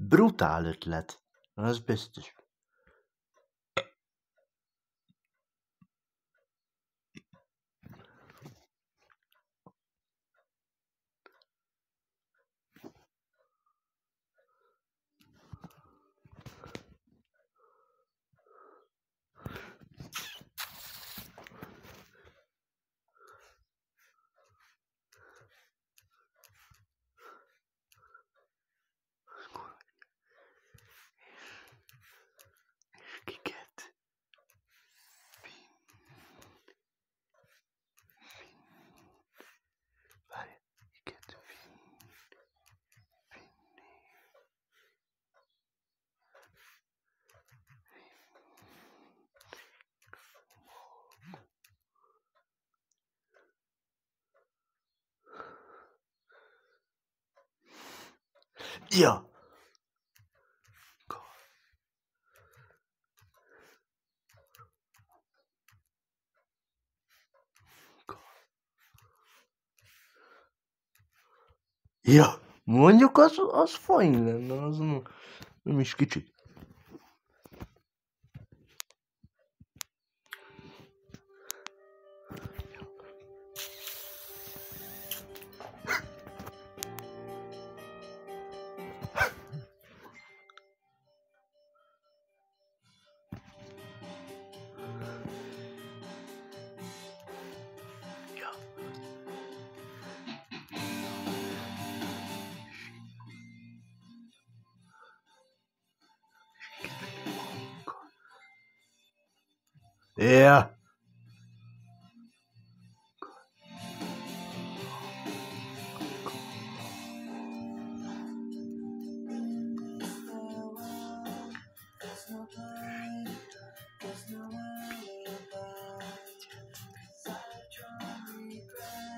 Brutaal het let Dat is best dus. Ja. Ja, mondjuk az, az fajn lenne, az nem, nem is kicsit. Ja.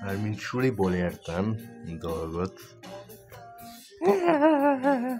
Mármint suliból értem a dolgot. Ja.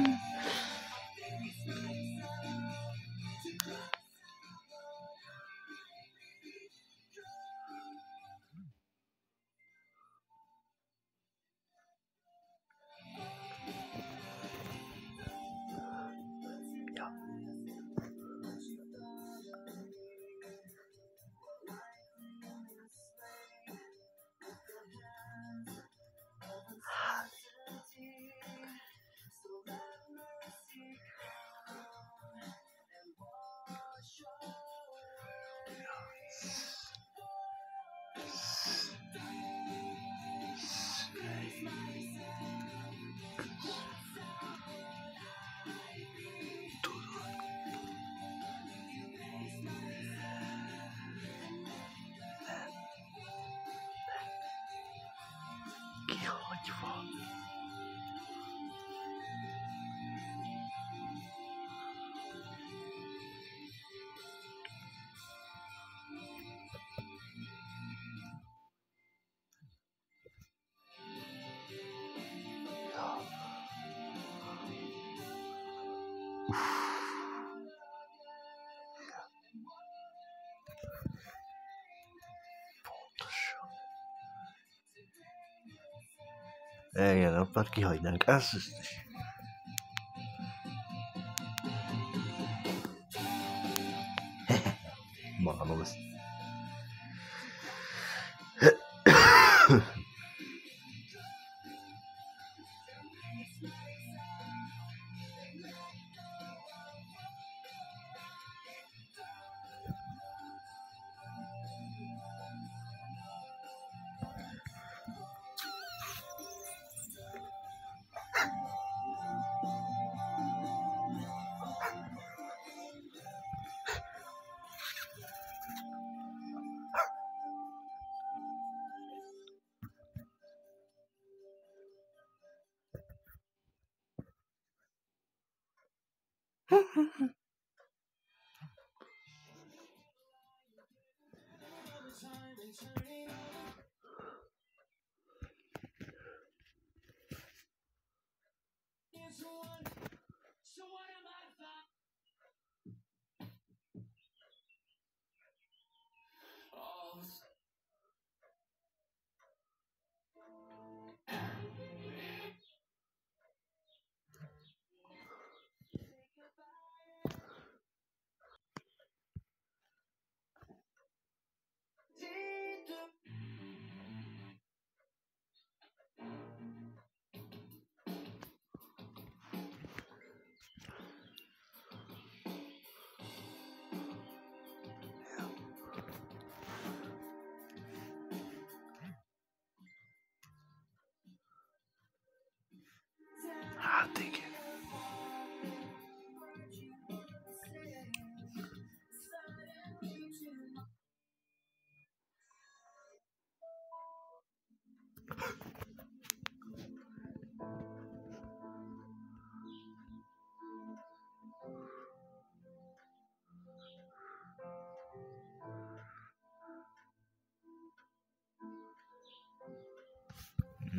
姐夫哎呀，那不给淮南干死！嘿嘿，妈了个逼！哈 哈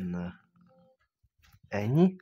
именно. Они